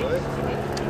Right?